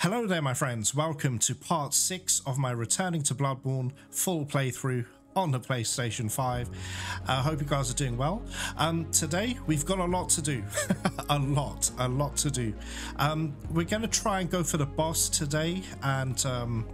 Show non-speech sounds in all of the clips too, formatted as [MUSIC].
Hello there my friends, welcome to part 6 of my returning to Bloodborne full playthrough on the PlayStation 5. I uh, hope you guys are doing well. Um, today we've got a lot to do, [LAUGHS] a lot, a lot to do. Um, we're going to try and go for the boss today and um,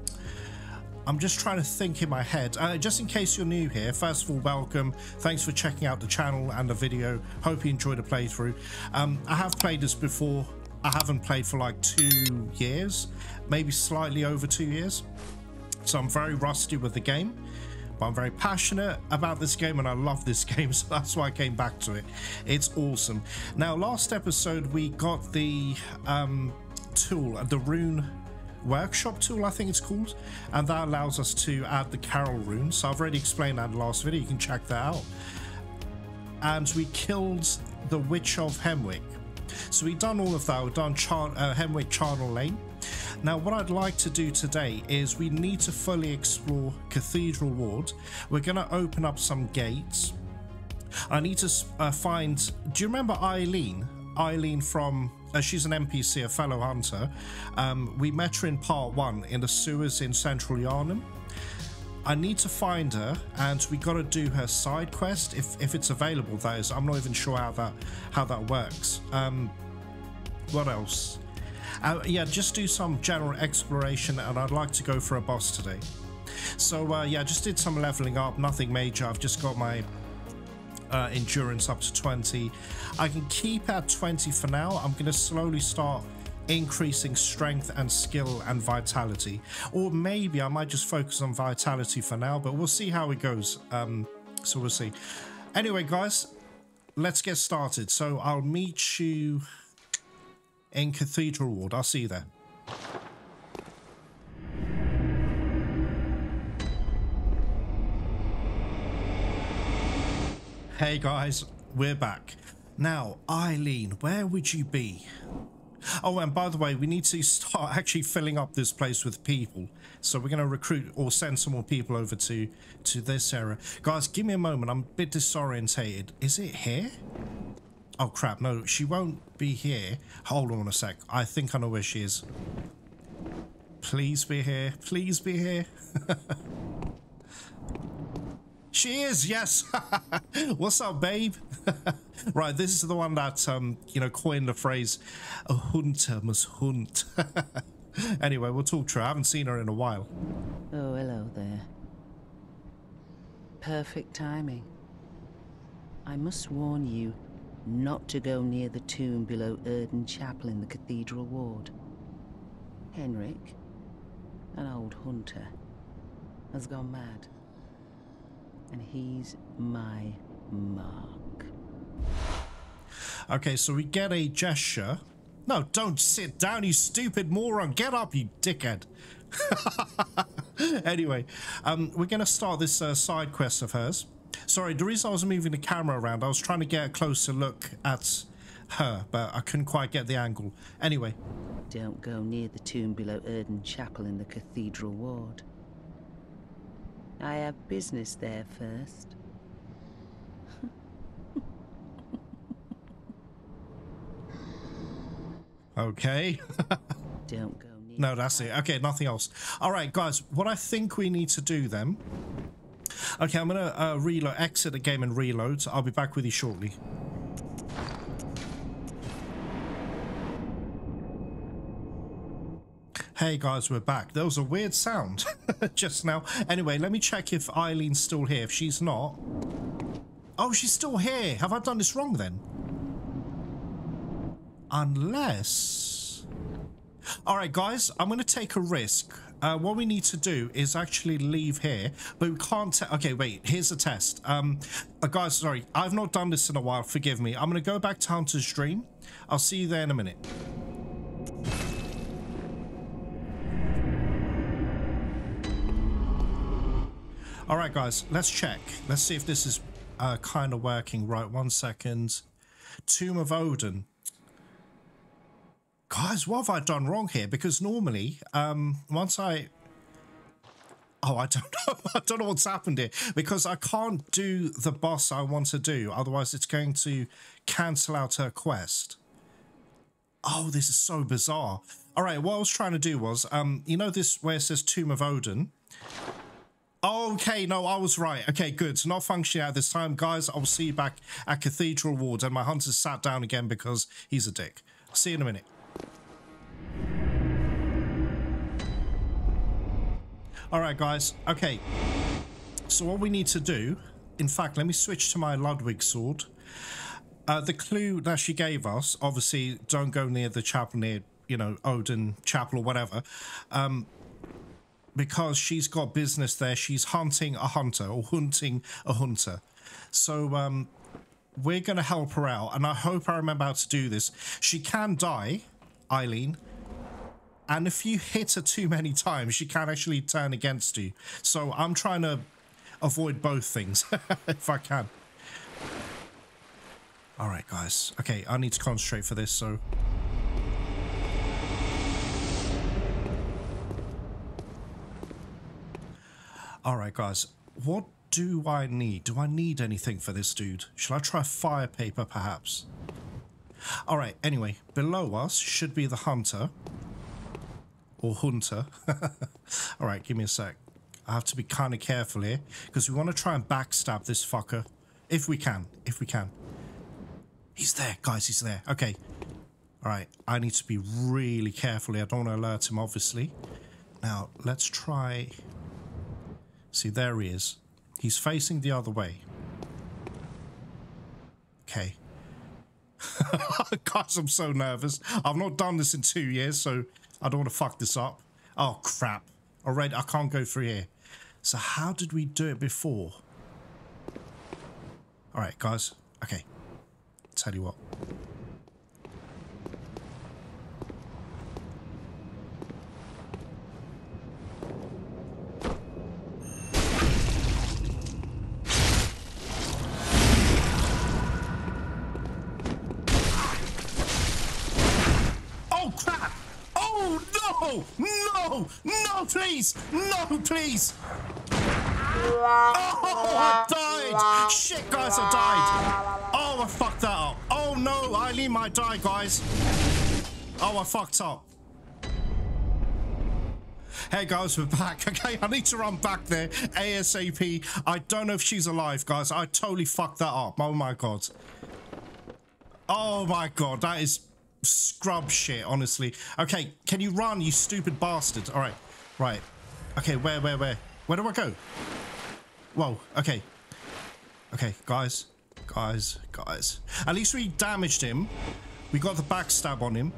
I'm just trying to think in my head. Uh, just in case you're new here, first of all, welcome. Thanks for checking out the channel and the video. Hope you enjoyed the playthrough. Um, I have played this before I haven't played for like two years, maybe slightly over two years. So I'm very rusty with the game, but I'm very passionate about this game and I love this [LAUGHS] game, so that's why I came back to it. It's awesome. Now, last episode we got the um, tool, the rune workshop tool, I think it's called, and that allows us to add the Caryll rune. So I've already explained that in the last video, you can check that out. And we killed the Witch of Hemwick so we've done all of that. We've done Char uh, Charnel Lane. Now, what I'd like to do today is we need to fully explore Cathedral Ward. We're going to open up some gates. I need to uh, find. Do you remember Eileen? Eileen from. Uh, she's an NPC, a fellow hunter. Um, we met her in part one in the sewers in central Yharnam. I need to find her, and we got to do her side quest if if it's available. That is, I'm not even sure how that how that works. Um, what else? Uh, yeah, just do some general exploration, and I'd like to go for a boss today. So uh, yeah, just did some leveling up, nothing major. I've just got my uh, endurance up to 20. I can keep at 20 for now. I'm going to slowly start increasing strength and skill and vitality. Or maybe I might just focus on vitality for now, but we'll see how it goes. Um, so we'll see. Anyway, guys, let's get started. So I'll meet you in Cathedral Ward. I'll see you there. Hey guys, we're back. Now, Eileen, where would you be? Oh, and by the way, we need to start actually filling up this place with people. So we're going to recruit or send some more people over to, to this area. Guys, give me a moment. I'm a bit disorientated. Is it here? Oh, crap. No, she won't be here. Hold on a sec. I think I know where she is. Please be here. Please be here. [LAUGHS] she is, yes. [LAUGHS] What's up, babe? [LAUGHS] right, this is the one that, um, you know, coined the phrase, a hunter must hunt. [LAUGHS] anyway, we'll talk to her. I haven't seen her in a while. Oh, hello there. Perfect timing. I must warn you not to go near the tomb below Oedon Chapel in the Cathedral Ward. Henryk, an old hunter, has gone mad. And he's my mark. Okay, so we get a gesture. No, don't sit down, you stupid moron. Get up, you dickhead. [LAUGHS] anyway, um, we're going to start this uh, side quest of hers. Sorry, the reason I was moving the camera around, I was trying to get a closer look at her, but I couldn't quite get the angle. Anyway. Don't go near the tomb below Oedon Chapel in the Cathedral Ward. I have business there first. Okay. [LAUGHS] Don't go near. No, that's it. Okay, nothing else. All right, guys, what I think we need to do then... Okay, I'm going to uh, reload, exit the game and reload. I'll be back with you shortly. Hey guys, we're back. There was a weird sound [LAUGHS] just now. Anyway, let me check if Eileen's still here. If she's not... Oh, she's still here. Have I done this wrong then? Unless... Alright guys, I'm going to take a risk. Uh, what we need to do is actually leave here, but we can't... Okay, wait, here's a test. Um, uh, guys, sorry, I've not done this in a while, forgive me. I'm going to go back to Hunter's Dream. I'll see you there in a minute. Alright guys, let's check. Let's see if this is uh, kind of working. Right, one second. Tomb of Oedon guys, what have I done wrong here? Because normally, um, once I... Oh, I don't [LAUGHS] know. I don't know what's happened here. Because I can't do the boss I want to do. Otherwise, it's going to cancel out her quest. Oh, this is so bizarre. All right, what I was trying to do was, um, you know this where it says Tomb of Oedon? Okay, no, I was right. Okay, good. It's not functioning at this time. Guys, I'll see you back at Cathedral Ward. And my hunter's sat down again because he's a dick. See you in a minute. All right, guys. Okay. So what we need to do... In fact, let me switch to my Ludwig sword. Uh, the clue that she gave us, obviously, don't go near the chapel near, you know, Oedon Chapel or whatever. Um, because she's got business there. She's hunting a hunter or hunting a hunter. So um, we're going to help her out. And I hope I remember how to do this. She can die, Eileen. And if you hit her too many times, she can actually turn against you. So I'm trying to avoid both things [LAUGHS] if I can. All right, guys. Okay, I need to concentrate for this, so... Alright guys, what do I need? Do I need anything for this dude? Shall I try fire paper perhaps? Alright, anyway, below us should be the hunter. Or hunter. [LAUGHS] Alright, give me a sec. I have to be kind of careful here because we want to try and backstab this fucker. If we can, if we can. He's there, guys, he's there. Okay. Alright, I need to be really careful here. I don't want to alert him, obviously. Now, let's try... See, there he is. He's facing the other way. Okay. [LAUGHS] Guys, I'm so nervous. I've not done this in two years, so I don't want to fuck this up. Oh, crap. Already, I can't go through here. So how did we do it before? Alright, guys. Okay. Tell you what. Please! No, please! Oh, I died! Shit, guys, I died! Oh, I fucked that up. Oh, no, Eileen might die, guys. Oh, I fucked up. Hey guys, we're back. [LAUGHS] Okay, I need to run back there ASAP. I don't know if she's alive, guys. I totally fucked that up. Oh my god. Oh my god, that is scrub shit, honestly. Okay, can you run, you stupid bastard? All right, right. Okay, where, where, where? Where do I go? Whoa, okay. Okay, guys, guys, guys. At least we damaged him. We got the backstab on him.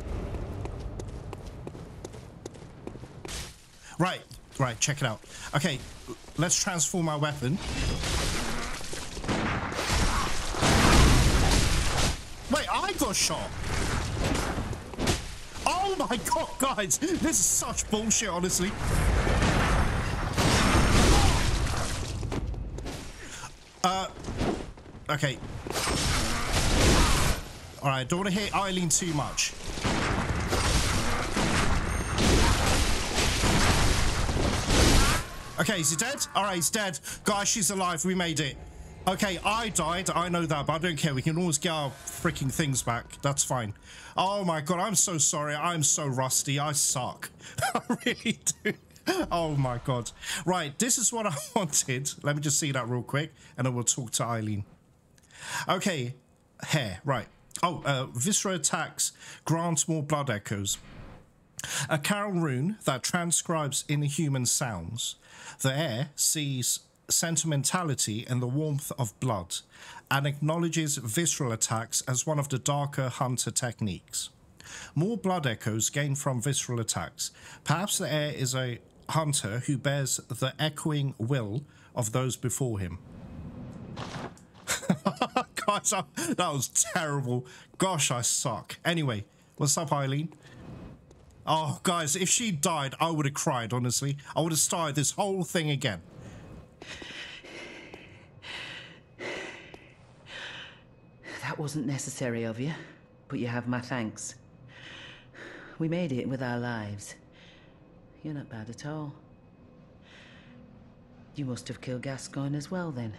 Right, right, check it out. Okay, let's transform our weapon. Wait, I got shot. Oh my god, guys! This is such bullshit, honestly. Okay. Alright, don't want to hit Eileen too much. Okay, is he dead? Alright, he's dead. Guys, she's alive. We made it. Okay, I died. I know that, but I don't care. We can always get our freaking things back. That's fine. Oh my god, I'm so sorry. I'm so rusty. I suck. [LAUGHS] I really do. Oh my god. Right, this is what I [LAUGHS] wanted. Let me just see that real quick, and then we'll talk to Eileen. Okay, hair. Right. Oh, uh, Viscera attacks grants more blood echoes. A Caryll rune that transcribes inhuman sounds. The heir sees sentimentality and the warmth of blood, and acknowledges visceral attacks as one of the darker hunter techniques. More blood echoes gained from visceral attacks. Perhaps the heir is a hunter who bears the echoing will of those before him. [LAUGHS] Guys, that was terrible. Gosh, I suck. Anyway, what's up, Eileen? Oh, guys, if she died, I would have cried, honestly. I would have started this whole thing again. That wasn't necessary of you, but you have my thanks. We made it with our lives. You're not bad at all. You must have killed Gascoigne as well, then.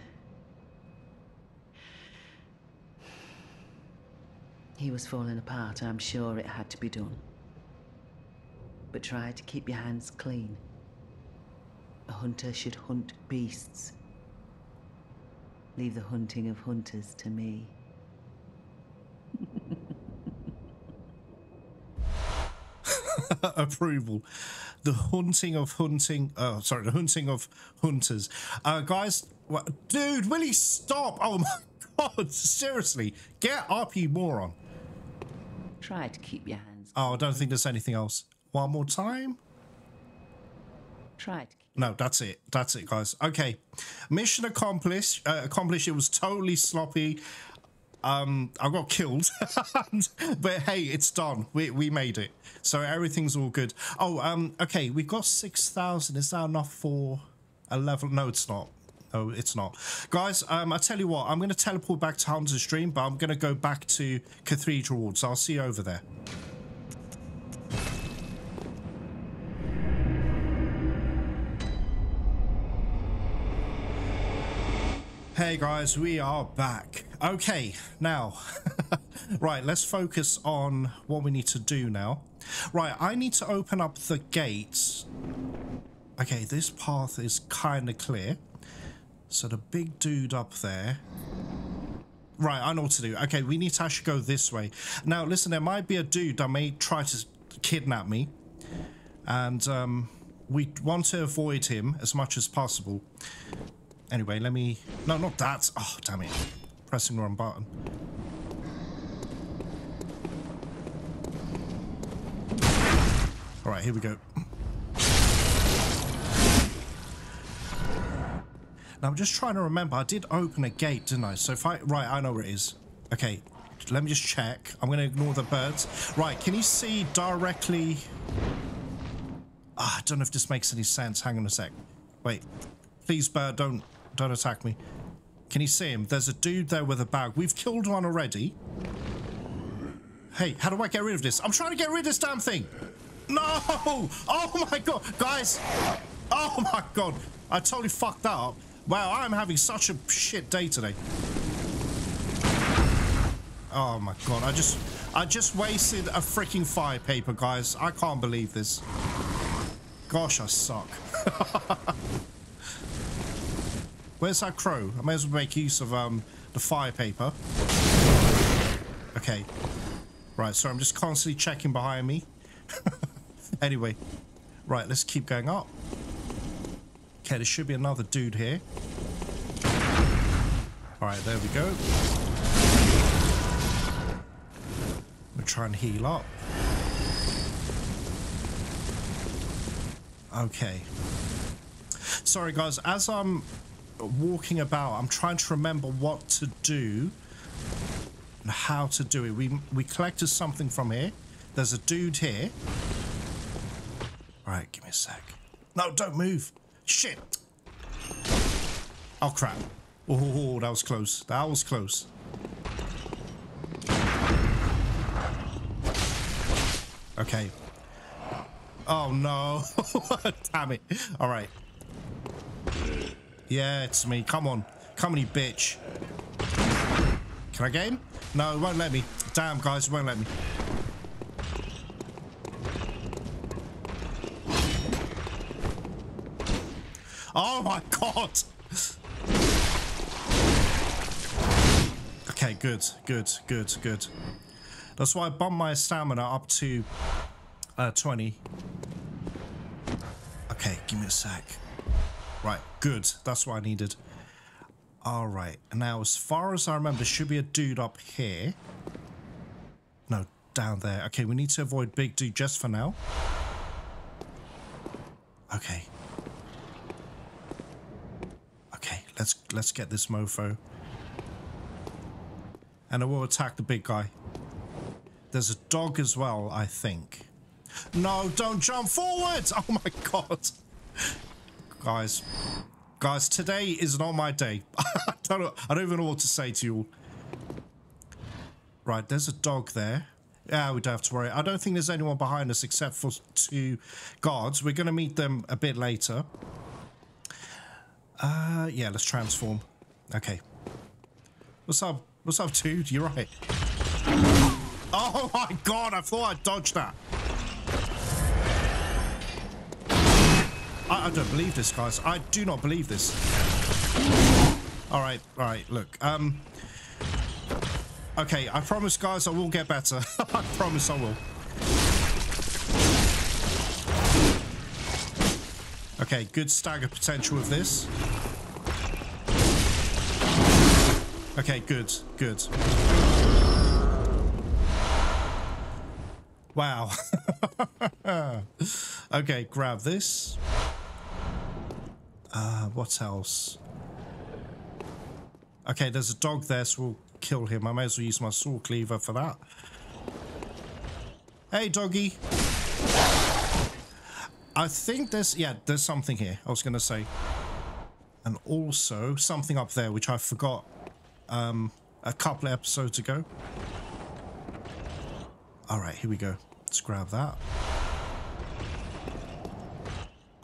He was falling apart, I'm sure it had to be done. But try to keep your hands clean. A hunter should hunt beasts. Leave the hunting of hunters to me. [LAUGHS] approval. The hunting of hunting. Oh, sorry, the hunting of hunters. Uh, guys, what, dude, will he stop? Oh my [LAUGHS] god, seriously, get up, you moron. Try to keep your hands. Oh, I don't think there's anything else. One more time. Try to. Keep No, that's it. That's it, guys. Okay, mission accomplished. Uh, accomplished. It was totally sloppy. Um, I got killed, [LAUGHS] but hey, it's done. We we made it, so everything's all good. Oh, um, okay, we've got six thousand. Is that enough for a level? No, it's not. No, it's not. Guys, um, I tell you what, I'm going to teleport back to Hunter's Dream, but I'm going to go back to Cathedral Ward, so I'll see you over there. Hey guys, we are back. Okay, now, [LAUGHS] right, let's focus on what we need to do now. Right, I need to open up the gates. Okay, this path is kind of clear. So the big dude up there. Right, I know what to do. Okay, we need to actually go this way. Now, listen, there might be a dude that may try to kidnap me. And um, we want to avoid him as much as possible. Anyway, let me... No, not that. Oh, damn it. Pressing the wrong button. Alright, here we go. Now, I'm just trying to remember. I did open a gate, didn't I? So if I... Right, I know where it is. Okay, let me just check. I'm going to ignore the birds. Right, can you see directly... Ah, I don't know if this makes any sense. Hang on a sec. Wait. Please, bird, don't don't attack me. Can you see him? There's a dude there with a bag. We've killed one already. Hey, how do I get rid of this? I'm trying to get rid of this damn thing. No! Oh my god! Guys! Oh my god! I totally fucked that up. Wow, I'm having such a shit day today. Oh my god, I just... I just wasted a freaking fire paper, guys. I can't believe this. Gosh, I suck. [LAUGHS] Where's that crow? I may as well make use of um, the fire paper. Okay. Right, so I'm just constantly checking behind me. [LAUGHS] anyway. Right, let's keep going up. Okay, there should be another dude here. Alright, there we go. We'll try and heal up. Okay. Sorry guys, as I'm walking about, I'm trying to remember what to do and how to do it. We we collected something from here. There's a dude here. All right, give me a sec. No, don't move. Shit. Oh crap. Oh, that was close. That was close. Okay. Oh no. [LAUGHS] Damn it. All right. Yeah, it's me. Come on. Come on, you bitch. Can I him? No, it won't let me. Damn, guys, it won't let me. Oh my god! Okay, good, good, good, good. That's why I bumped my stamina up to uh, 20. Okay, give me a sec. Right, good. That's what I needed. Alright, now as far as I remember, should be a dude up here. No, down there. Okay, we need to avoid big dude just for now. Okay. Okay, let's let's get this mofo. And I will attack the big guy. There's a dog as well, I think. No, don't jump forward! [LAUGHS] Oh my god. Guys. Guys, today is not my day. [LAUGHS] I, don't know, I don't even know what to say to you all. Right, there's a dog there. Yeah, we don't have to worry. I don't think there's anyone behind us except for two guards. We're going to meet them a bit later. Uh, yeah, let's transform. Okay. What's up? What's up, dude? You're right. Oh my god, I thought I dodged that. I, I don't believe this, guys. I do not believe this. All right, all right, look. Um, okay, I promise, guys, I will get better. [LAUGHS] I promise I will. Okay, good stagger potential with this. Okay, good, good. Wow. [LAUGHS] okay, grab this. Uh, what else? Okay, there's a dog there, so we'll kill him. I may as well use my saw cleaver for that. Hey, doggy. I think there's, yeah, there's something here. I was going to say. And also something up there, which I forgot um, a couple episodes ago. All right, here we go. Let's grab that.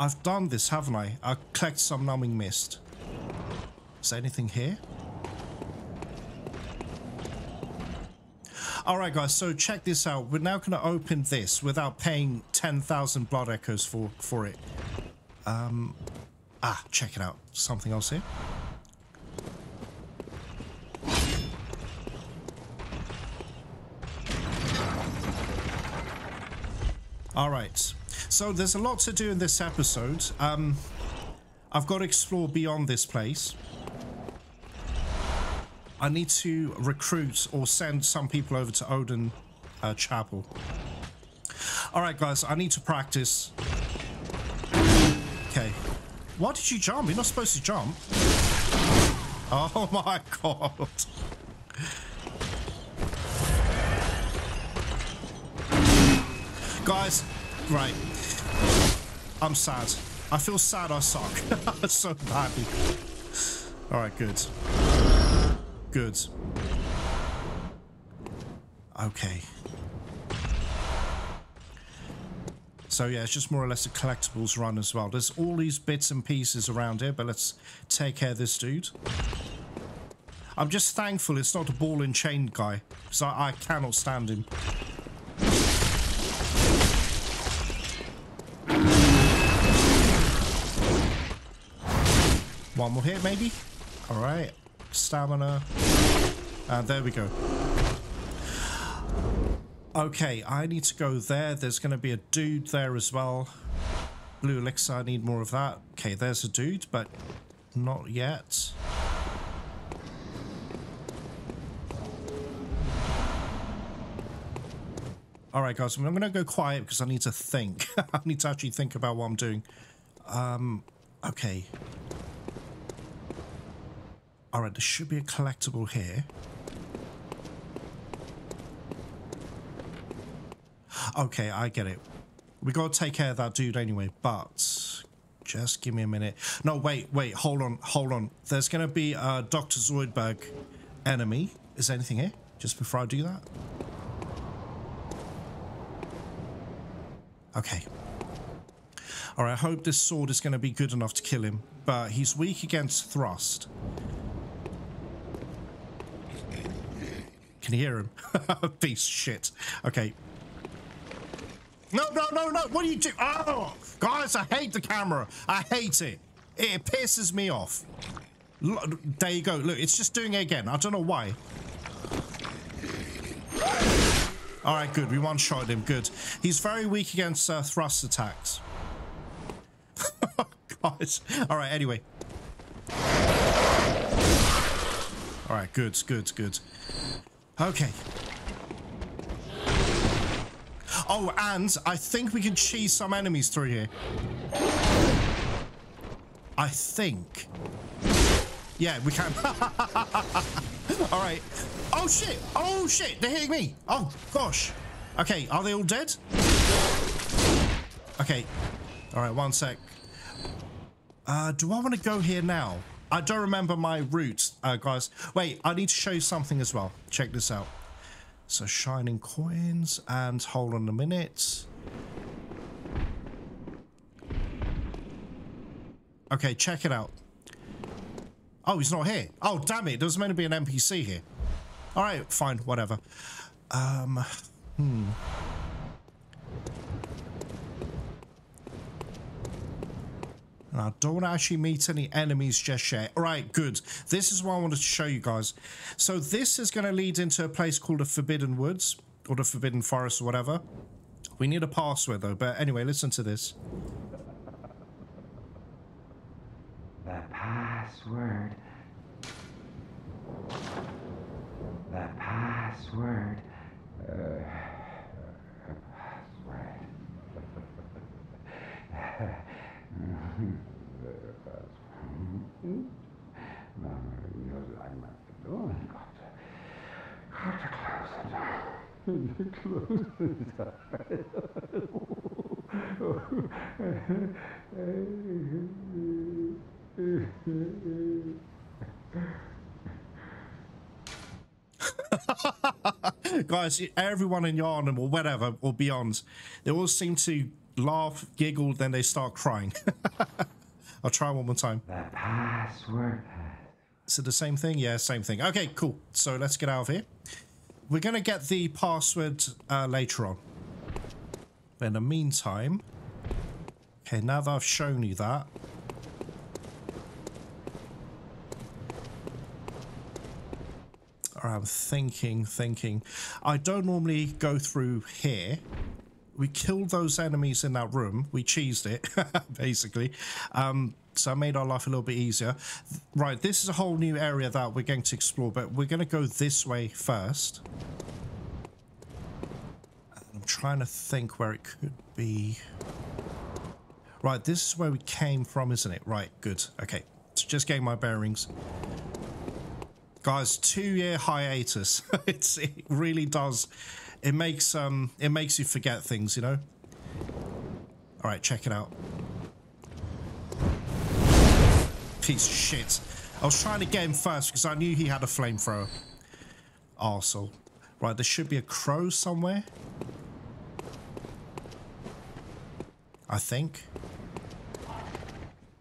I've done this, haven't I? I collect some numbing mist. Is there anything here? Alright guys, so check this out. We're now going to open this without paying 10,000 blood echoes for, for it. Um, ah, check it out. Something else here. Alright, so there's a lot to do in this episode. Um, I've got to explore beyond this place. I need to recruit or send some people over to Oedon uh, Chapel. Alright guys, I need to practice. Okay. Why did you jump? You're not supposed to jump. Oh [LAUGHS] my god. Guys, right. I'm sad. I feel sad I suck. [LAUGHS] so badly. Alright, good. Good. Okay. So yeah, it's just more or less a collectibles run as well. There's all these bits and pieces around here, but let's take care of this dude. I'm just thankful it's not a ball and chain guy, because I, I cannot stand him. One more hit, maybe? Alright. Stamina. And there we go. Okay, I need to go there. There's going to be a dude there as well. Blue elixir, I need more of that. Okay, there's a dude, but not yet. Alright guys, I'm going to go quiet because I need to think. [LAUGHS] I need to actually think about what I'm doing. Um, okay. Alright, there should be a collectible here. Okay, I get it. We got to take care of that dude anyway, but just give me a minute. No, wait, wait, hold on, hold on. There's going to be a Dr. Zoidberg enemy. Is there anything here? Just before I do that? Okay. Alright, I hope this sword is going to be good enough to kill him, but he's weak against thrust. Can hear him? [LAUGHS] Piece shit. Okay. No, no, no, no. What are you doing? Oh, guys, I hate the camera. I hate it. It pisses me off. Look, there you go. Look, it's just doing it again. I don't know why. All right, good. We one-shot him. Good. He's very weak against uh, thrust attacks. [LAUGHS] guys. All right, anyway. All right, good, good, good. Okay. Oh, and I think we can cheese some enemies through here. I think. Yeah, we can. [LAUGHS] all right. Oh, shit. Oh, shit. They're hitting me. Oh, gosh. Okay, are they all dead? Okay. All right, one sec. Uh, do I want to go here now? I don't remember my route, uh, guys. Wait, I need to show you something as well. Check this out. So shining coins and hold on a minute. Okay, check it out. Oh, he's not here. Oh, damn it. There was meant to be an NPC here. All right, fine, whatever. Um, hmm. I don't actually meet any enemies just yet. All right, good. This is what I wanted to show you guys. So this is going to lead into a place called the Forbidden Woods or the Forbidden Forest or whatever. We need a password though, but anyway, listen to this. The password. The password. Uh, [LAUGHS] password. [LAUGHS] [LAUGHS] Guys, everyone in Yharnam or whatever or beyond, they all seem to laugh, giggle, then they start crying. [LAUGHS] I'll try one more time. The password. Is it the same thing? Yeah, same thing. Okay, cool. So let's get out of here. We're going to get the password uh, later on. In the meantime... Okay, now that I've shown you that... I'm thinking, thinking. I don't normally go through here. We killed those enemies in that room. We cheesed it, [LAUGHS] basically. Um, so it made our life a little bit easier. Right, this is a whole new area that we're going to explore, but we're going to go this way first. I'm trying to think where it could be. Right, this is where we came from, isn't it? Right, good. Okay, so just getting my bearings. Guys, two-year hiatus. [LAUGHS] it's, it really does. It makes um, it makes you forget things, you know. All right, check it out. Piece of shit. I was trying to get him first because I knew he had a flamethrower. Arsehole. Right, there should be a crow somewhere. I think.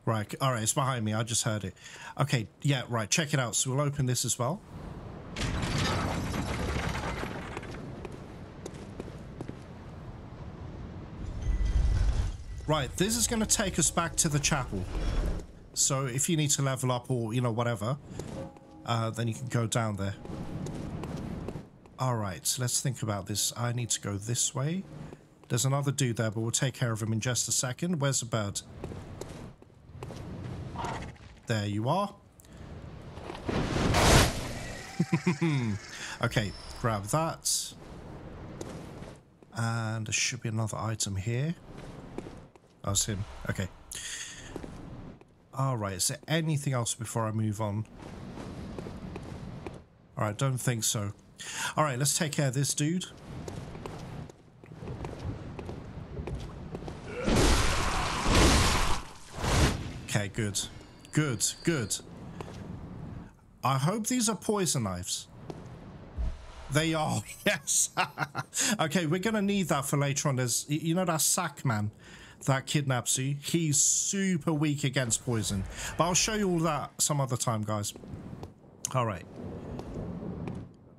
Right, all right, it's behind me. I just heard it. Okay, yeah, right, check it out. So we'll open this as well. Right, this is going to take us back to the chapel. So if you need to level up or, you know, whatever, uh, then you can go down there. All right, so let's think about this. I need to go this way. There's another dude there, but we'll take care of him in just a second. Where's the bird? There you are. [LAUGHS] okay, grab that. And there should be another item here. Oh, it's him. Okay. Alright, is there anything else before I move on? Alright, don't think so. Alright, let's take care of this dude. Okay, good. Good, good. I hope these are poison knives. They are, [LAUGHS] yes. [LAUGHS] okay, we're going to need that for later on. There's, you know that sack man that kidnaps you? He's super weak against poison. But I'll show you all that some other time, guys. All right.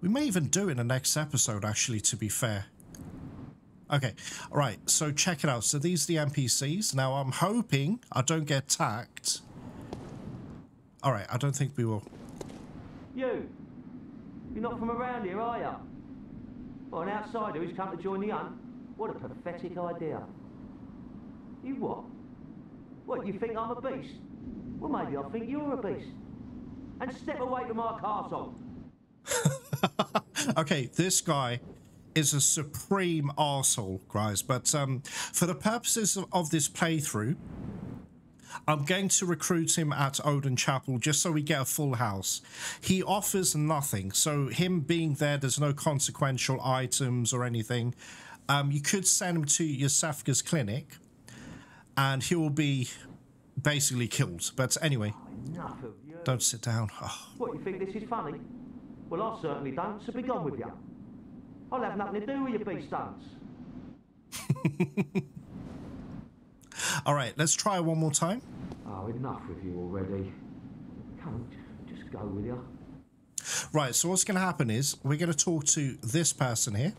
We may even do it in the next episode, actually, to be fair. Okay, all right, so check it out. So these are the NPCs. Now, I'm hoping I don't get attacked all right, I don't think we will. You? You're not from around here, are you? Well, an outsider who's come to join the hunt? What a pathetic idea. You what? What, you think I'm a beast? Well, maybe I think you're a beast. And step away from our castle. [LAUGHS] okay, this guy is a supreme arsehole, guys. But um, for the purposes of, of this playthrough, I'm going to recruit him at Oedon Chapel just so we get a full house. He offers nothing, so him being there, there's no consequential items or anything. Um, you could send him to Iosefka's clinic, and he will be basically killed. But anyway, don't sit down. Oh. What, you think this is funny? Well, I certainly don't, so be gone with you. I'll have nothing to do with your beast stunts. [LAUGHS] All right, let's try one more time. Oh, enough with you already. Come, just go with you. Right, so what's going to happen is we're going to talk to this person here.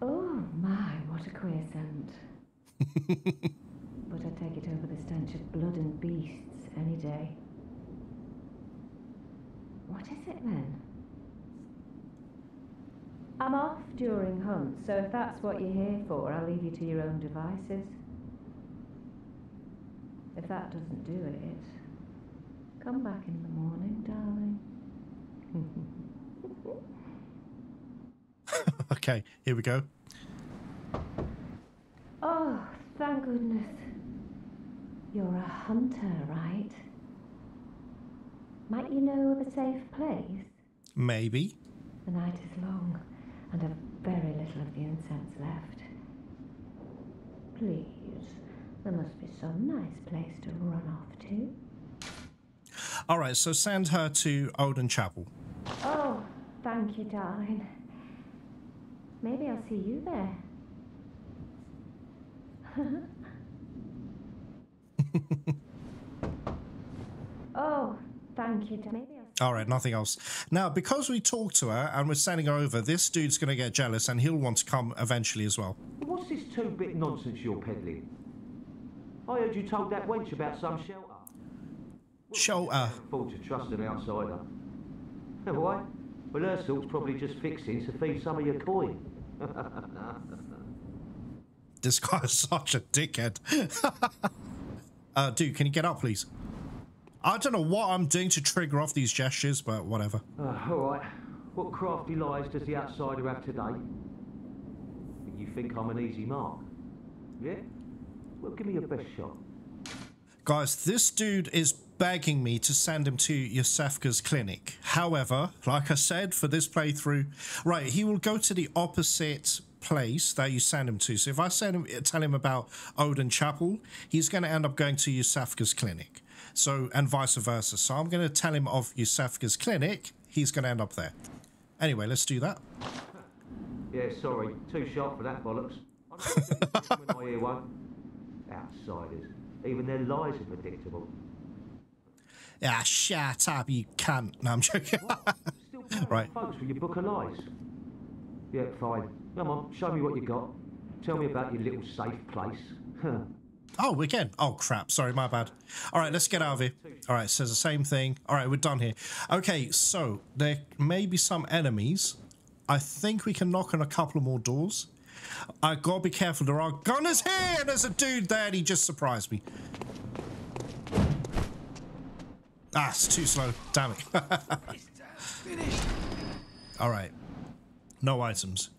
Oh my, what a queer scent. [LAUGHS] but I'd take it over the stench of blood and beasts any day. What is it then? I'm off during hunts, so if that's what you're here for, I'll leave you to your own devices. If that doesn't do it, come back in the morning, darling. [LAUGHS] Okay, here we go. Oh, thank goodness. You're a hunter, right? Might you know of a safe place? Maybe. The night is long, and I've very little of the incense left. Please, there must be some nice place to run off to. All right, so send her to Oedon Chapel. Oh, thank you, darling. Maybe I'll see you there. [LAUGHS] oh, thank you. da- All right, nothing else. Now, because we talked to her and we're sending her over, this dude's going to get jealous and he'll want to come eventually as well. What's this two-bit nonsense you're peddling? I heard you told that wench about some shelter. Shelter. Afford to trust an outsider. Why? Well, her sort's probably just fixing to feed some of your coin. [LAUGHS] This [LAUGHS] guy's such a dickhead. [LAUGHS] uh, dude, can you get up, please? I don't know what I'm doing to trigger off these gestures, but whatever. Uh, all right. What crafty lies does the outsider have today? You think I'm an easy mark? Yeah? Well, give me your best shot. Guys, this dude is begging me to send him to Iosefka's clinic. However, like I said, for this playthrough, right, he will go to the opposite place that you send him to. So if I send him, tell him about Oedon Chapel, he's going to end up going to Iosefka's clinic. So, and vice versa. So I'm going to tell him of Iosefka's clinic, he's going to end up there. Anyway, let's do that. Yeah, sorry. Too sharp for that bollocks. [LAUGHS] When I hear one. Outsiders. Even their lies are predictable. Ah, shut up, you cunt. No, I'm joking. [LAUGHS] Still Right. folks with your book of lies. Yeah, fine. Come on, show me what you got. Tell me about your little safe place. Huh. Oh, again. Oh, crap. Sorry, my bad. All right, let's get out of here. All right, says the same thing. All right, we're done here. Okay, so there may be some enemies. I think we can knock on a couple more doors. I gotta be careful. There are gunners here. There's a dude there, and he just surprised me. Ah, it's too slow. Damn it. [LAUGHS] All right. No items.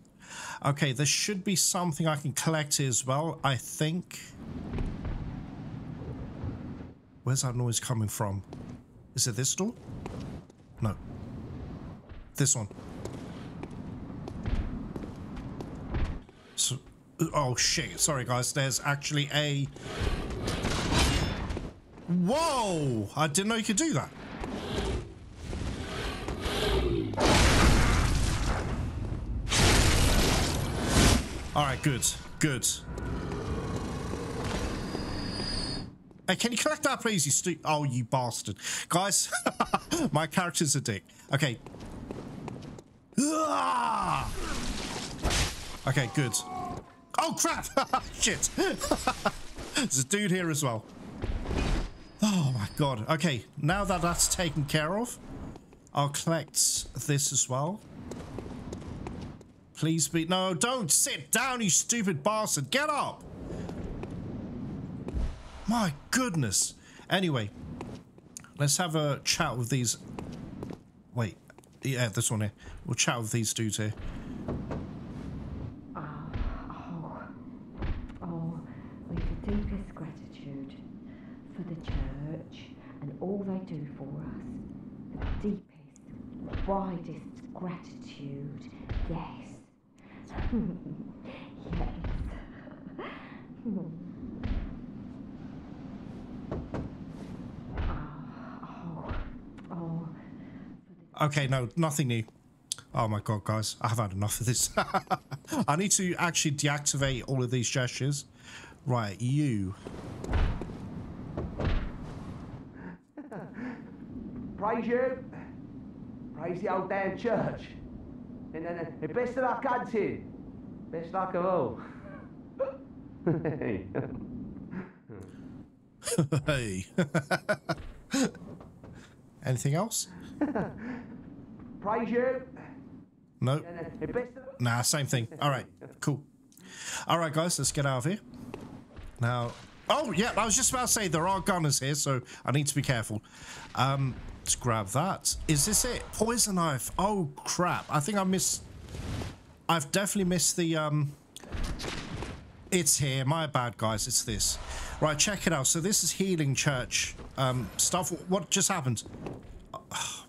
Okay, there should be something I can collect here as well. I think. Where's that noise coming from? Is it this door? No. This one. So, oh shit! Sorry guys. There's actually a. Whoa! I didn't know you could do that. All right, good, good. Hey, can you collect that, please? You stu- Oh, you bastard, guys! [LAUGHS] My character's a dick. Okay. Okay, good. Oh crap! [LAUGHS] Shit! [LAUGHS] There's a dude here as well. Oh my god. Okay, now that that's taken care of, I'll collect this as well. Please be- No, don't sit down, you stupid bastard. Get up! My goodness. Anyway, let's have a chat with these... Wait. Yeah, this one here. We'll chat with these dudes here. Ah, oh, oh, with the deepest gratitude for the church and all they do for us. Deepest, widest gratitude. Yes. [LAUGHS] yes. Oh, oh, oh, Okay, no, nothing new. Oh my god, guys, I have had enough of this. [LAUGHS] I need to actually deactivate all of these gestures. Right, you. Praise you. Praise the old damn church. And, and, and best of luck hunting. Best luck of all. hey. [LAUGHS] Anything else? Praise you. No. And, and best of Nah, same thing. All right, cool. All right, guys, let's get out of here. Now, oh yeah, I was just about to say there are gunners here, so I need to be careful. Um, let's grab that. Is this it? Poison knife. Oh crap! I think I missed. I've definitely missed the um. It's here. My bad, guys. It's this. Right, check it out. So this is healing church um stuff. What just happened? [SIGHS]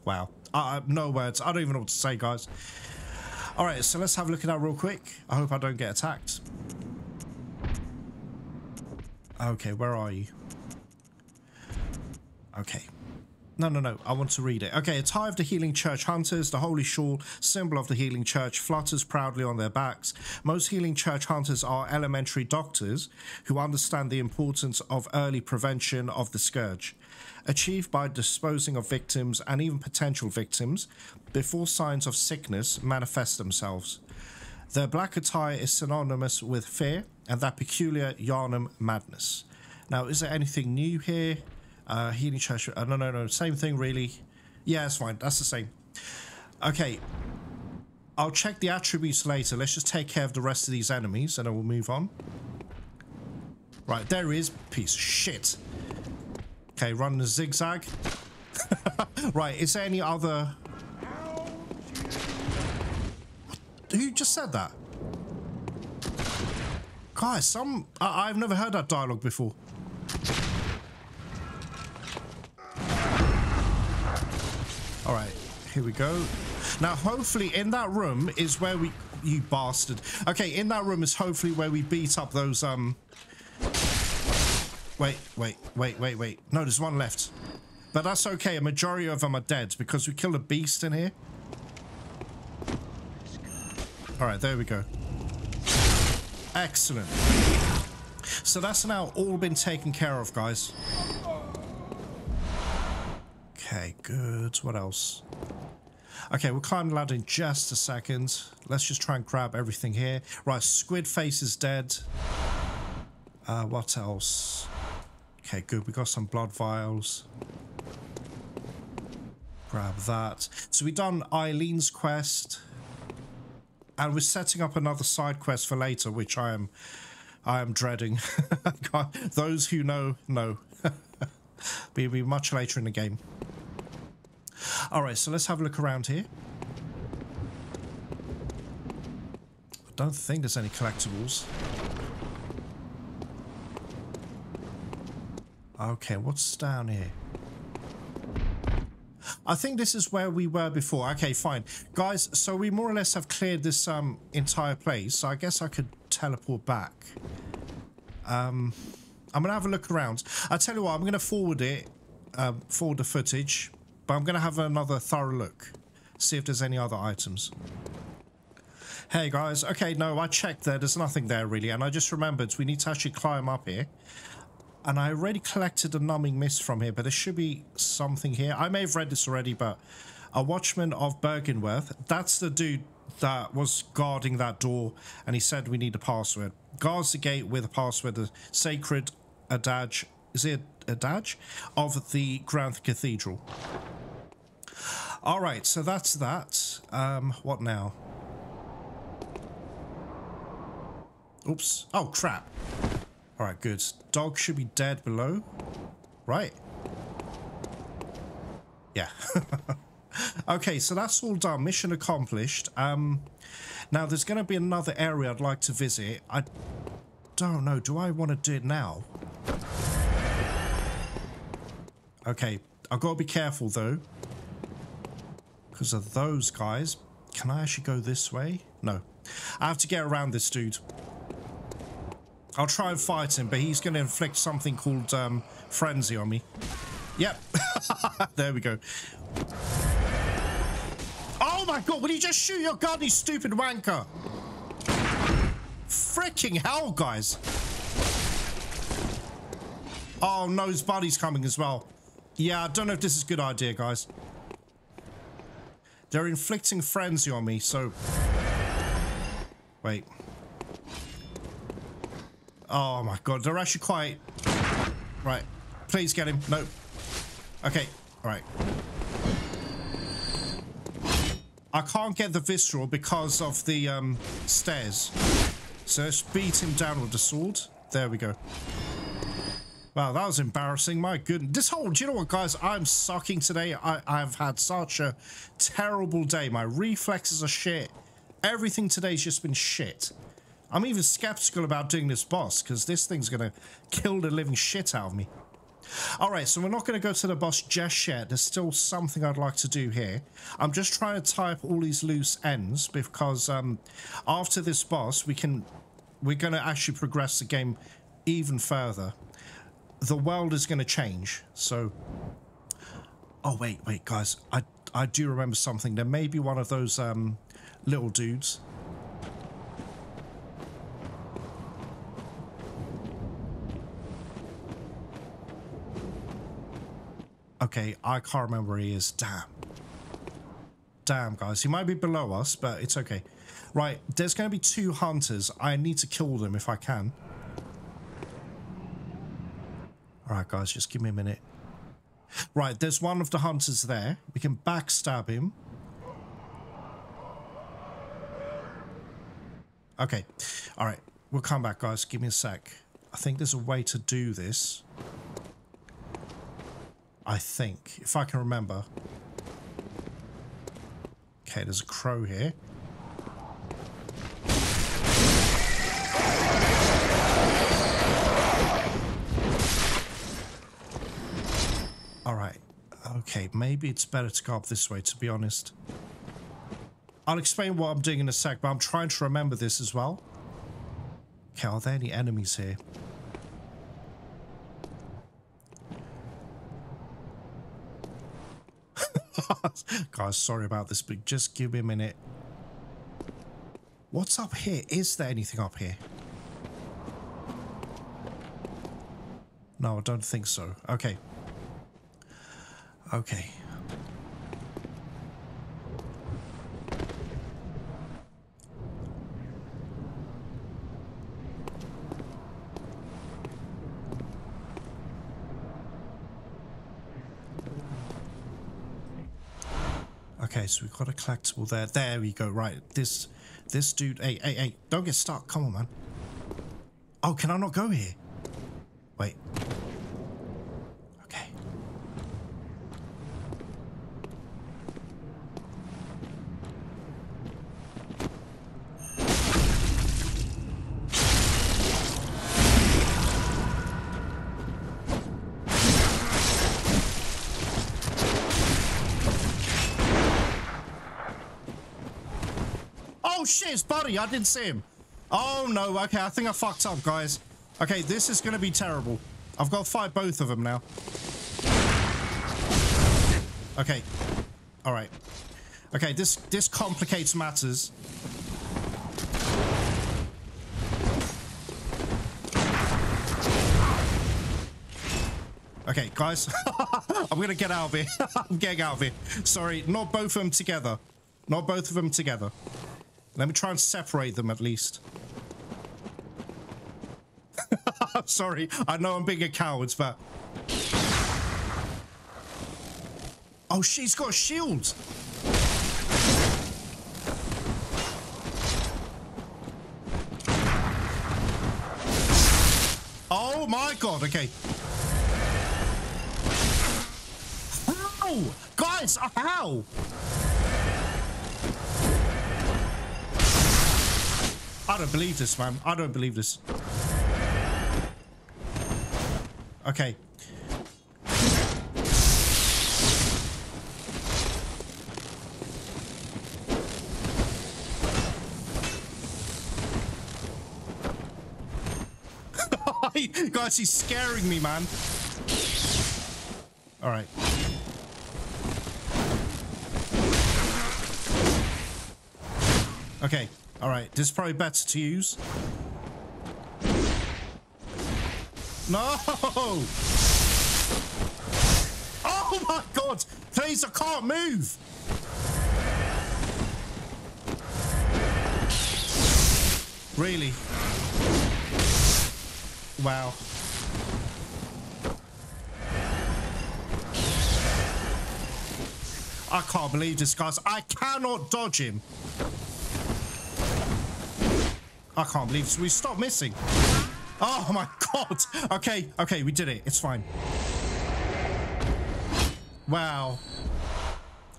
Wow. Uh, no words. I don't even know what to say, guys. All right, so let's have a look at that real quick. I hope I don't get attacked. Okay, where are you? Okay. No, no, no. I want to read it. Okay, Hive of the Healing Church Hunters. The holy shawl, symbol of the Healing Church, flutters proudly on their backs. Most Healing Church Hunters are elementary doctors who understand the importance of early prevention of the scourge, achieved by disposing of victims and even potential victims before signs of sickness manifest themselves. Their black attire is synonymous with fear and that peculiar Yharnam madness. Now, is there anything new here? Uh, healing church. Uh, no, no, no. Same thing, really. Yeah, it's fine. That's the same. Okay. I'll check the attributes later. Let's just take care of the rest of these enemies and then we'll move on. Right, there he is. Piece of shit. Okay, run the zigzag. [LAUGHS] right, is there any other... Who just said that? Guys, some... I I've never heard that dialogue before. Here we go. Now, hopefully in that room is where we... You bastard. Okay, in that room is hopefully where we beat up those, um... Wait, wait, wait, wait, wait. No, there's one left. But that's okay. A majority of them are dead because we killed a beast in here. All right, there we go. Excellent. So that's now all been taken care of, guys. Okay, good. What else? Okay, we'll climb the ladder in just a second. Let's just try and grab everything here. Right, squid face is dead. Uh, what else? Okay, good. We got some blood vials. Grab that. So we've done Eileen's quest. And we're setting up another side quest for later, which I am I am dreading. [LAUGHS] God, Those who know, know. [LAUGHS] Be be much later in the game. Alright, so let's have a look around here. I don't think there's any collectibles. Okay, what's down here? I think this is where we were before. Okay, fine. Guys, so we more or less have cleared this um entire place. So I guess I could teleport back. Um, I'm going to have a look around. I'll tell you what, I'm going to forward it, uh, forward the footage. But I'm going to have another thorough look. See if there's any other items. Hey guys, okay, no, I checked there. There's nothing there really. And I just remembered we need to actually climb up here. And I already collected a numbing mist from here, but there should be something here. I may have read this already, but a watchman of Byrgenwerth. That's the dude that was guarding that door, and he said we need a password. Guards the gate with a password, the sacred adage. Is it adage of the Grand Cathedral? All right, so that's that. Um, what now? Oops. Oh, crap. All right, good. Dog should be dead below. Right. Yeah. [LAUGHS] okay, so that's all done. Mission accomplished. Um, now, there's going to be another area I'd like to visit. I don't know. Do I want to do it now? Okay, I've got to be careful, though. Because of those guys. Can I actually go this way? No. I have to get around this dude. I'll try and fight him, but he's going to inflict something called um, frenzy on me. Yep. [LAUGHS] there we go. Oh my god, will you just shoot your gun, you stupid wanker? Freaking hell, guys. Oh no, his buddy's coming as well. Yeah, I don't know if this is a good idea, guys. They're inflicting frenzy on me, so... Wait. Oh my god, they're actually quite... Right. Please get him. No. Okay. Alright. I can't get the visceral because of the um, stairs. So let's beat him down with the sword. There we go. Wow, that was embarrassing. My goodness. This whole, do you know what, guys? I'm sucking today. I, I've had such a terrible day. My reflexes are shit. Everything today's just been shit. I'm even skeptical about doing this boss because this thing's going to kill the living shit out of me. All right, so we're not going to go to the boss just yet. There's still something I'd like to do here. I'm just trying to tie up all these loose ends because um, after this boss, we can we're going to actually progress the game even further. The world is going to change, so... Oh, wait, wait, guys. I, I do remember something. There may be one of those um, little dudes. Okay, I can't remember where he is. Damn. Damn, guys. He might be below us, but it's okay. Right, there's going to be two hunters. I need to kill them if I can. Alright, guys, just give me a minute. Right, there's one of the hunters there. We can backstab him. Okay. Alright, we'll come back, guys. Give me a sec. I think there's a way to do this. I think, if I can remember. Okay, there's a crow here. Okay, maybe it's better to go up this way, to be honest. I'll explain what I'm doing in a sec, but I'm trying to remember this as well. Okay, are there any enemies here? [LAUGHS] Guys, sorry about this, but just give me a minute. What's up here? Is there anything up here? No, I don't think so. Okay. Okay. Okay, so we've got a collectible there. There we go. Right, this this dude. Hey, hey, hey! Don't get stuck. Come on, man. Oh, can I not go here? Wait. I didn't see him. Oh no. Okay, I think I fucked up, guys. Okay, this is going to be terrible. I've got to fight both of them now. Okay. All right. Okay, this this complicates matters. Okay, guys. [LAUGHS] I'm going to get out of here. [LAUGHS] I'm getting out of here. Sorry, not both of them together. Not both of them together. Let me try and separate them at least. [LAUGHS] Sorry, I know I'm being a coward, but... Oh, she's got a shield! Oh my god, okay. How? Guys, how? I don't believe this, man. I don't believe this. Okay. [LAUGHS] Guys, he's scaring me, man. All right. Okay. Alright, this is probably better to use. No! Oh my god! Please, I can't move! Really? Wow. I can't believe this, guys. I cannot dodge him. I can't believe. We stopped missing. Oh my god. Okay, okay, we did it. It's fine. Wow.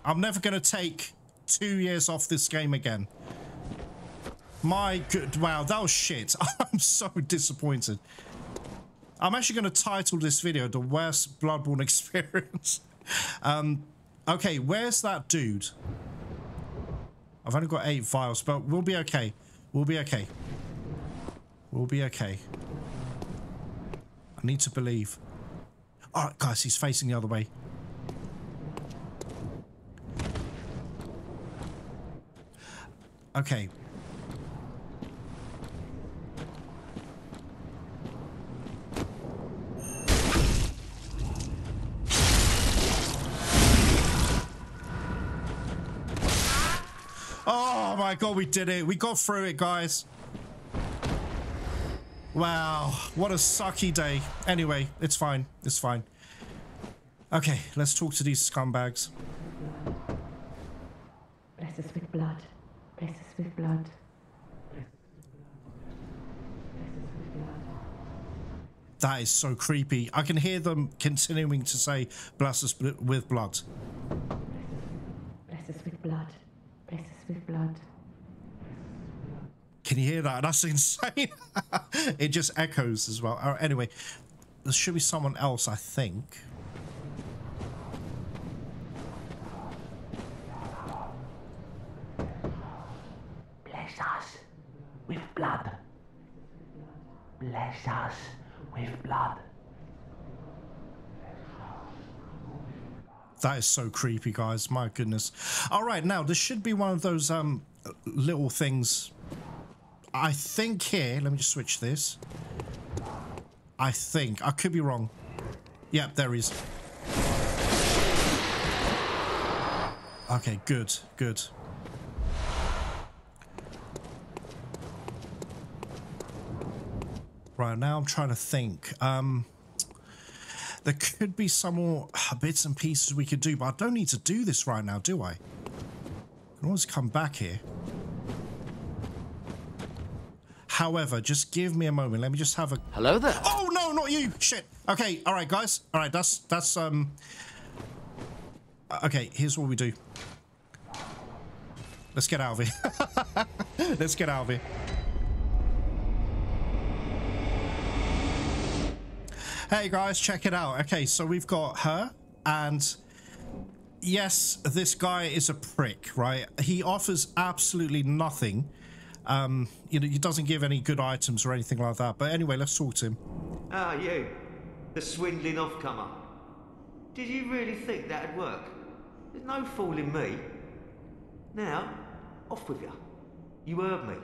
I'm never going to take two years off this game again. My good, wow, that was shit. [LAUGHS] I'm so disappointed. I'm actually going to title this video the worst Bloodborne [LAUGHS] experience. um, okay, where's that dude? I've only got eight vials, but we'll be okay. We'll be okay. We'll be okay. I need to believe. All right, guys, he's facing the other way. Okay. Oh my god, we did it. We got through it, guys. Wow, what a sucky day. Anyway, it's fine. It's fine. Okay, let's talk to these scumbags. Bless us with blood. Bless us with blood. That is so creepy. I can hear them continuing to say, bless us with blood. Bless us with blood. Bless us with blood. Can you hear that? That's [LAUGHS] insane. it just echoes as well. Uh, anyway, there should be someone else, I think. Bless us with blood. Bless us with blood. That is so creepy, guys. My goodness. All right, now there should be one of those um little things. I think here. Let me just switch this. I think I could be wrong. Yep, there is. Okay, good, good. Right now, I'm trying to think. Um, there could be some more bits and pieces we could do, but I don't need to do this right now, do I? I can always come back here. However, just give me a moment. Let me just have a. Hello there. Oh no, not you! Shit. Okay, all right, guys. All right, that's that's um. uh, Okay, here's what we do. Let's get out of here. [LAUGHS] Let's get out of here. Hey guys, check it out. Okay, so we've got her, and yes, this guy is a prick, right? He offers absolutely nothing. Um, you know, he doesn't give any good items or anything like that. But anyway, let's talk to him. Ah, you. The swindling off-comer. Did you really think that'd work? There's no fooling me. Now, off with you. You heard me.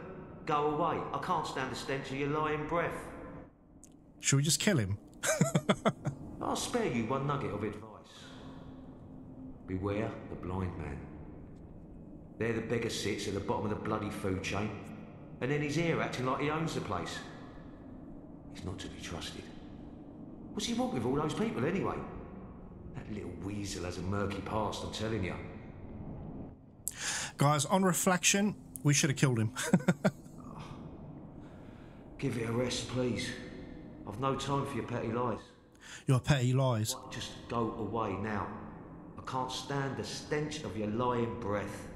Go away. I can't stand the stench of your lying breath. Should we just kill him? [LAUGHS] I'll spare you one nugget of advice. Beware the blind man. There the beggar sits at the bottom of the bloody food chain, and then he's here acting like he owns the place. He's not to be trusted. What's he want with all those people anyway? That little weasel has a murky past, I'm telling you. Guys, on reflection, we should have killed him. [LAUGHS] Give it a rest, please. I've no time for your petty lies. Your petty lies. Just go away now. I can't stand the stench of your lying breath.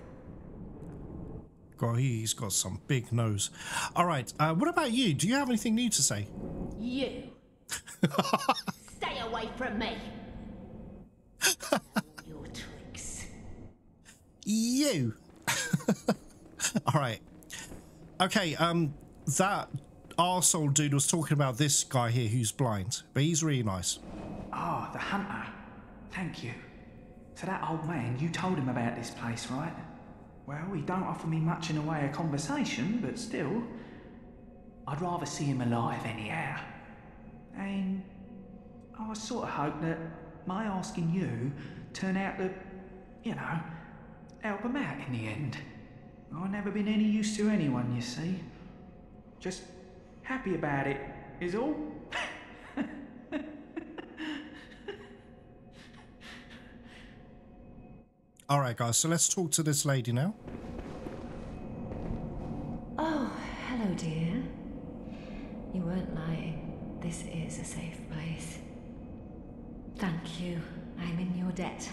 God, he's got some big nose. All right, uh, what about you? Do you have anything new to say? You. [LAUGHS] Stay away from me. Your tricks. You. [LAUGHS] All right. Okay, um, that arsehole dude was talking about this guy here who's blind, but he's really nice. Ah, the hunter. Thank you. So that old man, you told him about this place, right? Well, he don't offer me much in the way of conversation, but still, I'd rather see him alive anyhow. And I sort of hope that my asking you turn out to, you know, help him out in the end. I've never been any use to anyone, you see. Just happy about it, is all. [LAUGHS] All right, guys. So let's talk to this lady now. Oh, hello, dear. You weren't lying. This is a safe place. Thank you. I'm in your debt.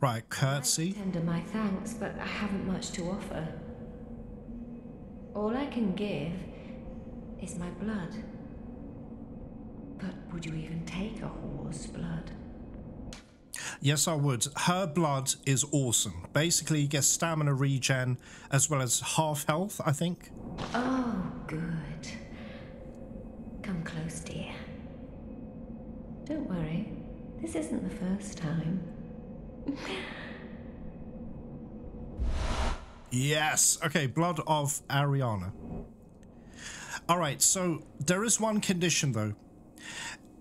Right, curtsy. I Tender my thanks, but I haven't much to offer. All I can give is my blood. But would you even take a whore's blood? Yes, I would. Her blood is awesome. Basically, you get stamina regen as well as half health, I think. Oh, good. Come close, dear. Don't worry, this isn't the first time. Yes. Okay, blood of Arianna. All right, so there is one condition though.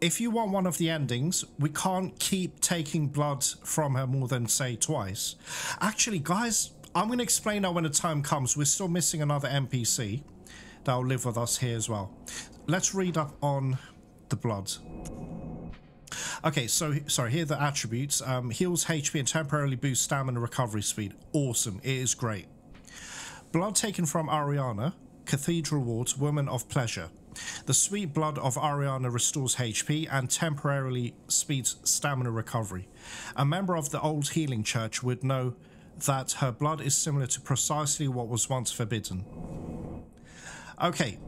If you want one of the endings, we can't keep taking blood from her more than say twice. Actually, guys, I'm going to explain that when the time comes. We're still missing another NPC that will live with us here as well. Let's read up on the blood. Okay, so sorry, here are the attributes. Um, heals HP and temporarily boosts stamina recovery speed. Awesome, it is great. Blood taken from Arianna, Cathedral Ward, Woman of Pleasure. The sweet blood of Arianna restores HP and temporarily speeds stamina recovery. A member of the old healing church would know that her blood is similar to precisely what was once forbidden. Okay.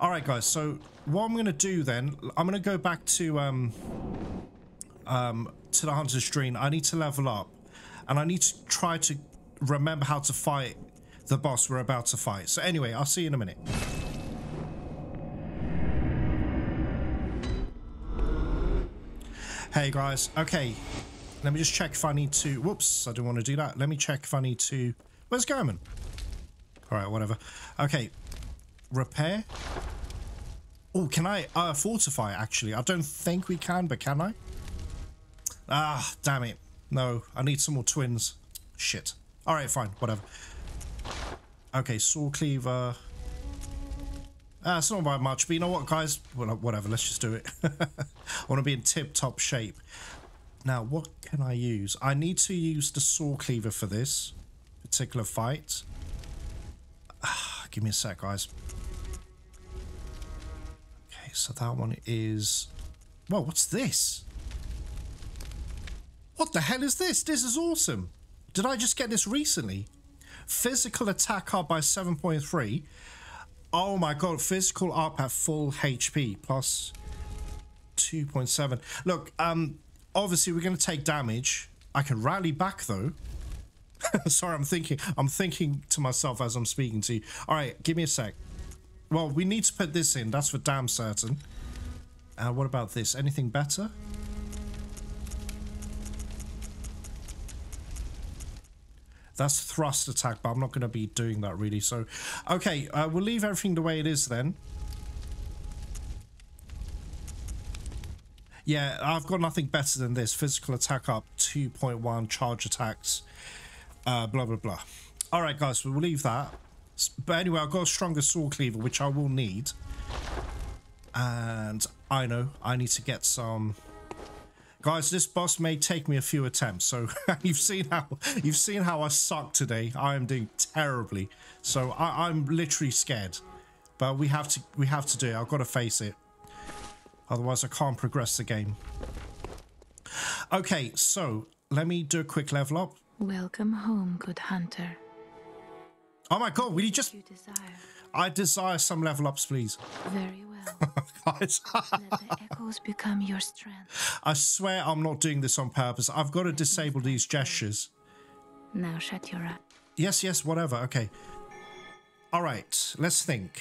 Alright guys, so what I'm gonna do then, I'm gonna go back to um um to the Hunter's Dream. I need to level up and I need to try to remember how to fight the boss we're about to fight. So anyway, I'll see you in a minute. Hey guys, okay. Let me just check if I need to... Whoops, I didn't want to do that. Let me check if I need to... Where's Gehrman? Alright, whatever. Okay. Repair. Oh, can I uh, fortify, actually? I don't think we can, but can I? Ah, damn it. No, I need some more twins. Shit. Alright, fine, whatever. Okay, saw cleaver. Uh, it's not by much, but you know what, guys? Well, whatever, let's just do it. [LAUGHS] I want to be in tip-top shape. Now, what can I use? I need to use the saw cleaver for this particular fight. Ah, give me a sec, guys. Okay, so that one is... Well, what's this? What the hell is this? This is awesome. Did I just get this recently? Physical attack up by 7.3. Oh my god, physical up at full HP plus 2.7. Look, um, obviously we're going to take damage. I can rally back though. [LAUGHS] Sorry, I'm thinking. I'm thinking to myself as I'm speaking to you. All right, give me a sec. Well, we need to put this in. That's for damn certain. Uh, what about this? Anything better? That's thrust attack, but I'm not going to be doing that really. So, okay, uh, we'll leave everything the way it is then. Yeah, I've got nothing better than this. Physical attack up, 2.1, charge attacks, uh, blah, blah, blah. All right, guys, we'll leave that. But anyway, I've got a stronger sword cleaver, which I will need. And I know I need to get some Guys, this boss may take me a few attempts, so [LAUGHS] you've seen how you've seen how I suck today. I am doing terribly, so I, I'm literally scared. But we have to we have to do it. I've got to face it. Otherwise, I can't progress the game. Okay, so let me do a quick level up. Welcome home, good hunter. Oh my god, will you just... You desire. I desire some level ups, please. Very well. [LAUGHS] Guys, Let the echoes become your strength. I swear I'm not doing this on purpose. I've got to disable these gestures. Now shut your eyes. Yes, yes, whatever. Okay. All right, let's think.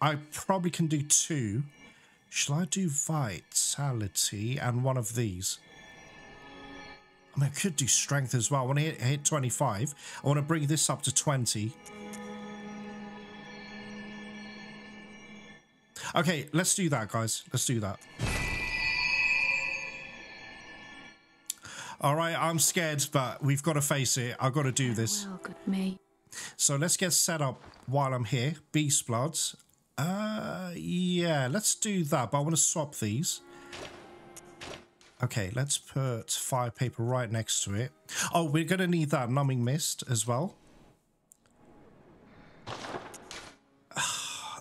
I probably can do two. Shall I do vitality and one of these? I mean, I could do strength as well. I want to hit, hit 25. I want to bring this up to 20. Okay, let's do that, guys. Let's do that. All right, I'm scared, but we've got to face it. I've got to do this. Well, good May. So let's get set up while I'm here. Beast Bloods. Uh, yeah, let's do that. But I want to swap these. Okay, let's put fire paper right next to it. Oh, we're going to need that numbing mist as well.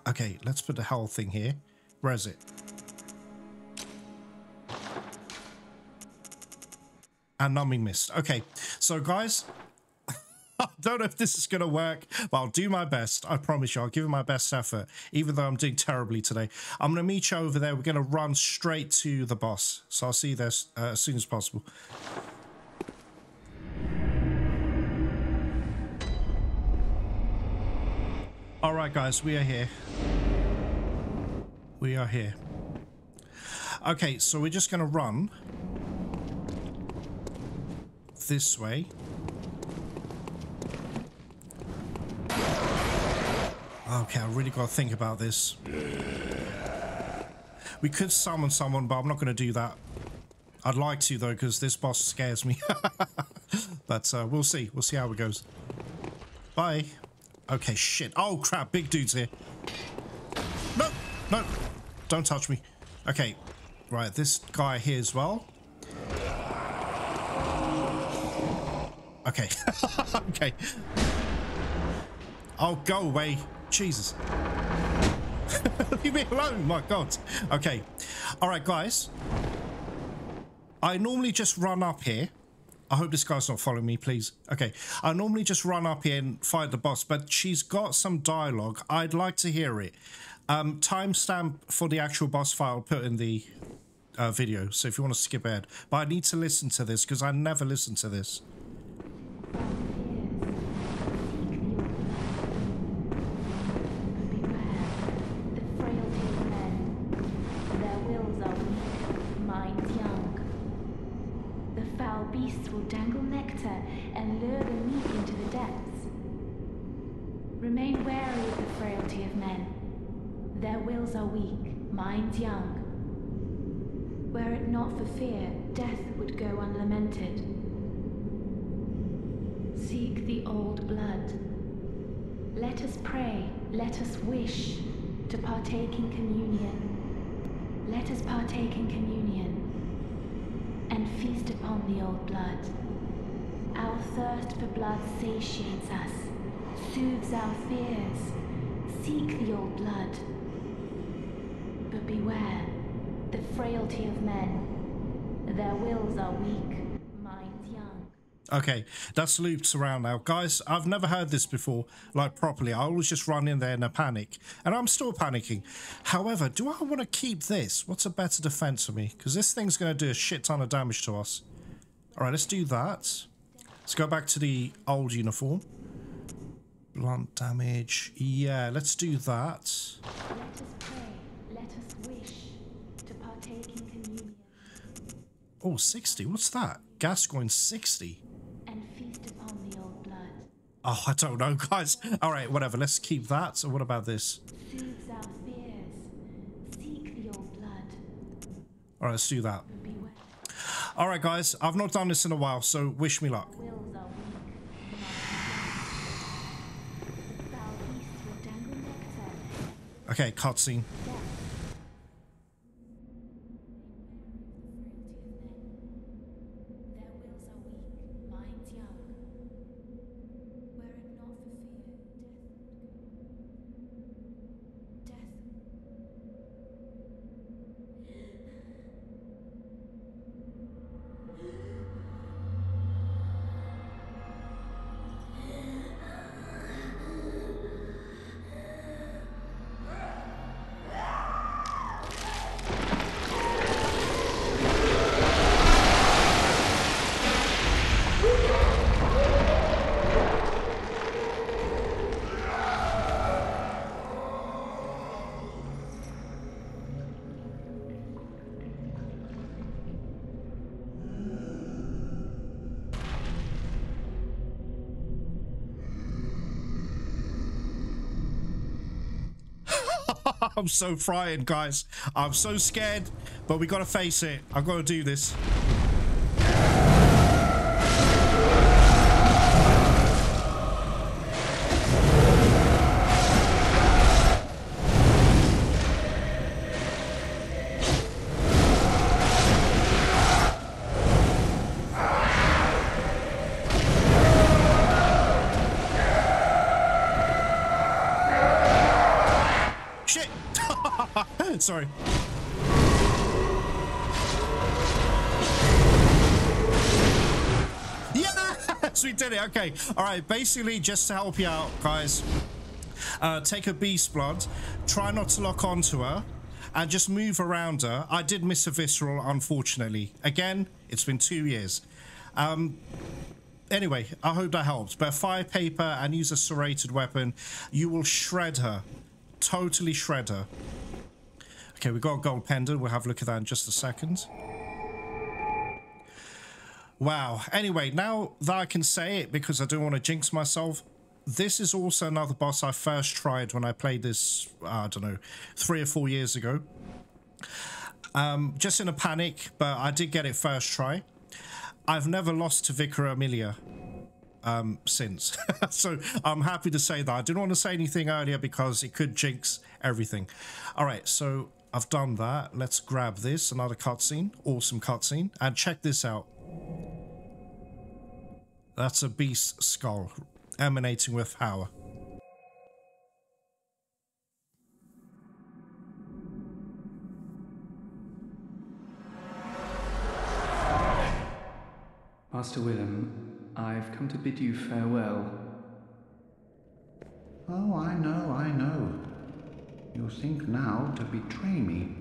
Okay, let's put the hell thing here. Where is it? And numbing mist. Okay, so guys, [LAUGHS] I don't know if this is going to work, but I'll do my best. I promise you, I'll give it my best effort, even though I'm doing terribly today. I'm going to meet you over there. We're going to run straight to the boss. So I'll see you there uh, as soon as possible. Right, guys, we are here. We are here. Okay, so we're just going to run this way. Okay, I really got to think about this. We could summon someone, but I'm not going to do that. I'd like to, though, because this boss scares me. [LAUGHS] but uh, we'll see. We'll see how it goes. Bye. Okay, shit. Oh, crap. Big dude's here. No, no. Don't touch me. Okay. Right, this guy here as well. Okay. [LAUGHS] okay. Oh, go away. Jesus. [LAUGHS] Leave me alone, my God. Okay. All right, guys. I normally just run up here. I hope this guy's not following me, please. Okay. I normally just run up here and fight the boss, but she's got some dialogue. I'd like to hear it. Um, timestamp for the actual boss fight I'll put in the uh, video, so if you want to skip ahead. But I need to listen to this, because I never listen to this. beasts will dangle nectar and lure the meek into the depths. Remain wary of the frailty of men. Their wills are weak, minds young. Were it not for fear, death would go unlamented. Seek the old blood. Let us pray, let us wish to partake in communion. Let us partake in communion and feast upon the old blood. Our thirst for blood satiates us, soothes our fears. Seek the old blood. But beware, the frailty of men. Their wills are weak, minds young. Okay, that's looped around now. Guys, I've never heard this before, like properly. I always just run in there in a panic. And I'm still panicking. However, do I want to keep this? What's a better defense for me? Because this thing's going to do a shit ton of damage to us. Alright, let's do that. Let's go back to the old uniform. Blunt damage. Yeah, let's do that. Let pray, Oh, 60. What's that? Gascoigne 60. and feast upon the old blood. Oh, I don't know, guys. All right, whatever. Let's keep that. So what about this? Soothes our fears. Seek the old blood. All right, let's do that. All right, guys. I've not done this in a while, so wish me luck. wills are weak. Foul beasts will dangle nectar. Okay, cutscene. [LAUGHS] I'm so frightened, guys. I'm so scared, but we gotta face it. I've got to do this. Okay. All right. Basically, just to help you out, guys, uh, take a beast blood, try not to lock onto her, and just move around her. I did miss a visceral, unfortunately. Again, it's been two years. Um, anyway, I hope that helps. But fire paper and use a serrated weapon, you will shred her. Totally shred her. Okay, we've got a gold pendant. We'll have a look at that in just a second. Wow. Anyway, now that I can say it because I don't want to jinx myself, this is also another boss I first tried when I played this, I don't know, three or four years ago. Um, just in a panic, but I did get it first try. I've never lost to Vicar Amelia um, since. [LAUGHS] so I'm happy to say that. I didn't want to say anything earlier because it could jinx everything. All right, so I've done that. Let's grab this, another cutscene. Awesome cutscene. And check this out. That's a beast skull emanating with power. Master Willem, I've come to bid you farewell. Oh, I know, I know. You think now to betray me.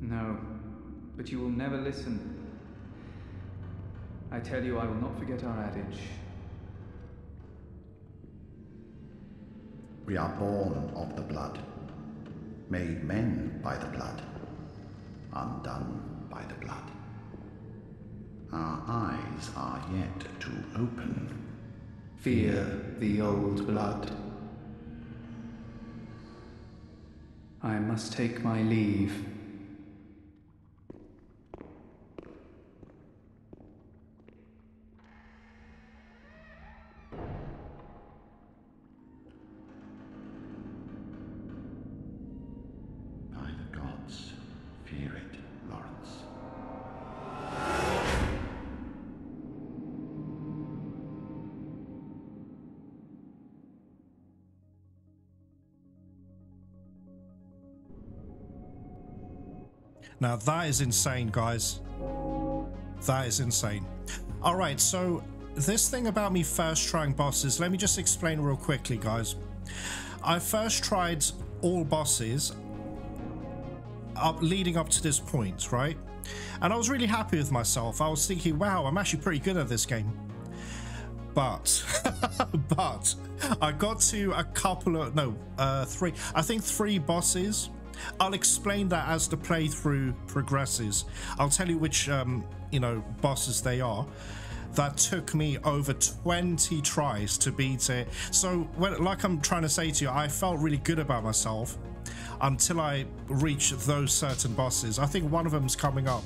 No, but you will never listen. I tell you, I will not forget our adage. We are born of the blood, made men by the blood, undone by the blood. Our eyes are yet to open. Fear the old blood. I must take my leave. Now that is insane, guys. That is insane. All right, so this thing about me first trying bosses, let me just explain real quickly, guys. I first tried all bosses up leading up to this point, right? And I was really happy with myself. I was thinking, wow, I'm actually pretty good at this game. But, [LAUGHS] but I got to a couple of, no, uh, three, I think three bosses. I'll explain that as the playthrough progresses. I'll tell you which, um, you know, bosses they are. That took me over 20 tries to beat it. So, when, like I'm trying to say to you, I felt really good about myself until I reached those certain bosses. I think one of them's coming up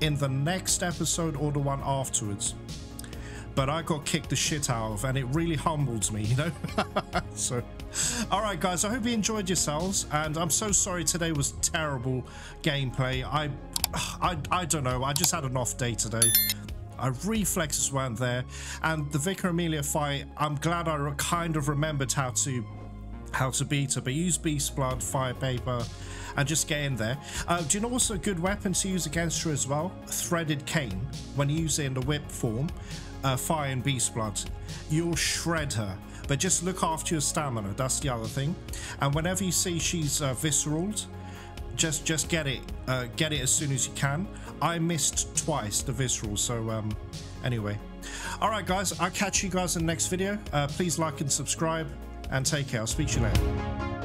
in the next episode or the one afterwards. But I got kicked the shit out of, and it really humbled me, you know? [LAUGHS] so, all right, guys, I hope you enjoyed yourselves, and I'm so sorry today was terrible gameplay. I, I, I don't know, I just had an off day today. Our reflexes weren't there, and the Vicar Amelia fight, I'm glad I kind of remembered how to how to beat her, but use Beast Blood, Fire Paper, and just get in there. Uh, do you know what's a good weapon to use against her as well? Threaded Cane. When you use it in the whip form, uh, Fire and Beast Blood, you'll shred her. But just look after your stamina, that's the other thing. And whenever you see she's uh, visceraled, just just get it uh, get it as soon as you can. I missed twice the visceral so um anyway. All right guys i'll catch you guys in the next video. Uh, please like and subscribe and take care. I'll speak to you later